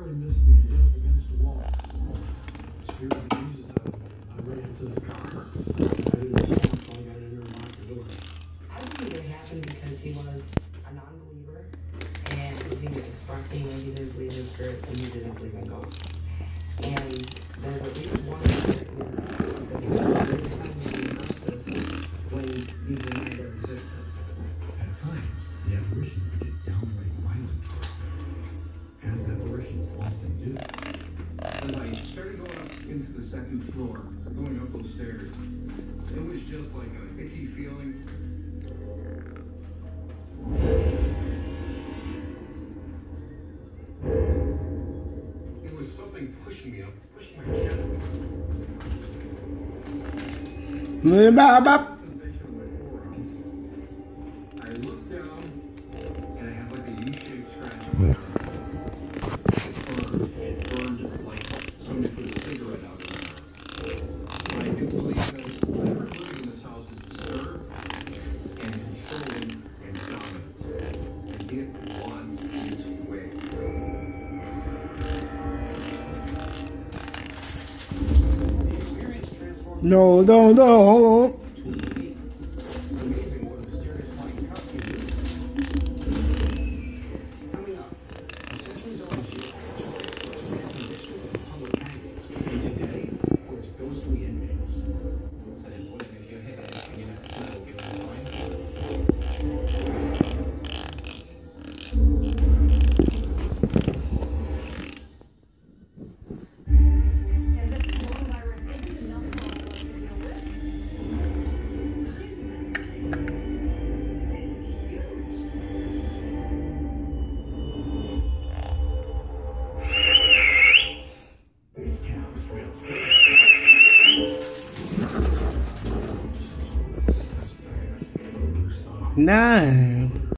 missed up against the wall. Jesus me. I ran into the car. I stop until I got in there and locked the door. I believe it happened because he was a non-believer and he was expressing that he didn't believe in spirits and he didn't believe in God. And there's at least one spirit started going up into the second floor, going up those stairs, it was just like a icky feeling. It was something pushing me up, pushing my chest. Forearm. I looked down, and I had like a U-shaped scratch No, no, no, This